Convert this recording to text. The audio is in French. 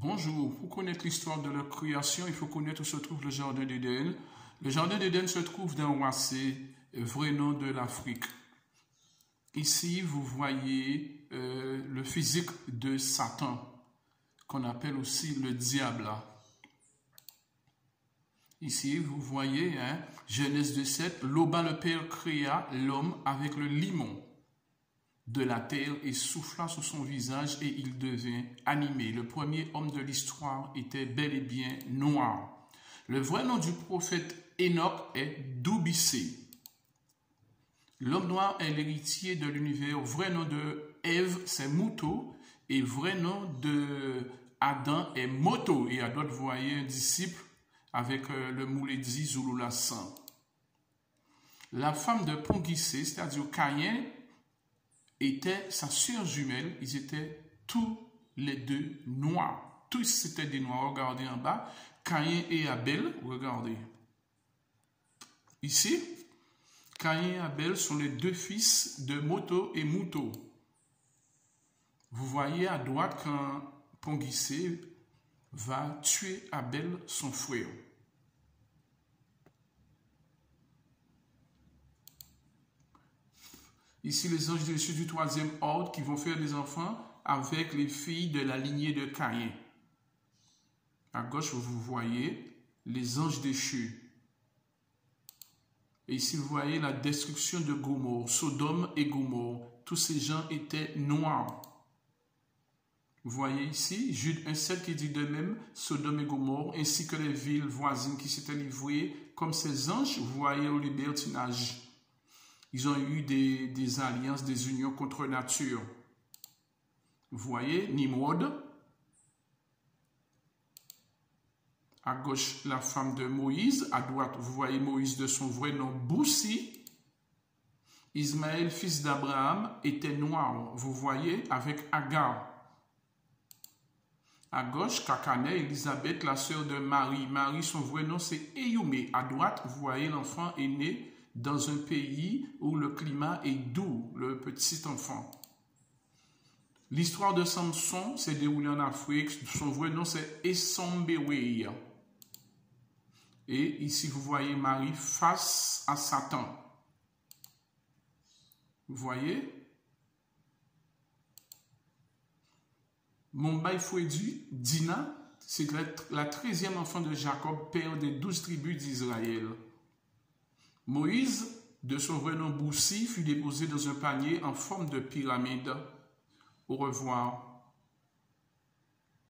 Bonjour, pour connaître l'histoire de la création, il faut connaître où se trouve le Jardin d'Éden. Le Jardin d'Éden se trouve dans Wassé, vrai nom de l'Afrique. Ici, vous voyez euh, le physique de Satan, qu'on appelle aussi le diable. Ici, vous voyez, hein, Genèse 17, l'Oba le Père créa l'homme avec le limon de la terre et souffla sur son visage et il devint animé. Le premier homme de l'histoire était bel et bien noir. Le vrai nom du prophète Enoch est Doubissé. L'homme noir est l'héritier de l'univers. Vrai nom de Ève, c'est Mouto. Et vrai nom de Adam est Moto. Et à d'autres, voyez un disciple avec euh, le Mouledi Zululassan. La femme de Ponguissé, c'est-à-dire Caïn, était sa sœur jumelle. Ils étaient tous les deux noirs. Tous étaient des noirs. Regardez en bas. Caïn et Abel, regardez. Ici, Caïn et Abel sont les deux fils de Moto et Mouto. Vous voyez à droite quand Ponguissé va tuer Abel, son frère. Ici, les anges dessus du troisième ordre qui vont faire des enfants avec les filles de la lignée de Caïn. À gauche, vous voyez les anges déchus. Et ici, vous voyez la destruction de Gomorre, Sodome et Gomorre. Tous ces gens étaient noirs. Vous voyez ici, Jude 1,7 qui dit de même, Sodome et Gomorre, ainsi que les villes voisines qui s'étaient livrées comme ces anges, vous voyez au libertinage. Ils ont eu des, alliances, des unions contre nature. Vous voyez, Nimrod. À gauche, la femme de Moïse. À droite, vous voyez Moïse de son vrai nom, Boussi. Ismaël, fils d'Abraham, était noir, vous voyez, avec Agar. À gauche, Kakane, Elisabeth, la sœur de Marie. Marie, son vrai nom, c'est Eyumé. À droite, vous voyez, l'enfant est né dans un pays où le climat est doux, le petit enfant. L'histoire de Samson s'est déroulée en Afrique. Son vrai nom, c'est Essombewe. Et ici, vous voyez Marie face à Satan. Vous voyez? Mombai Fouedi, Dina, c'est la treizième enfant de Jacob, père des douze tribus d'Israël. Moïse, de son vrai nom Boussi, fut déposé dans un panier en forme de pyramide. Au revoir.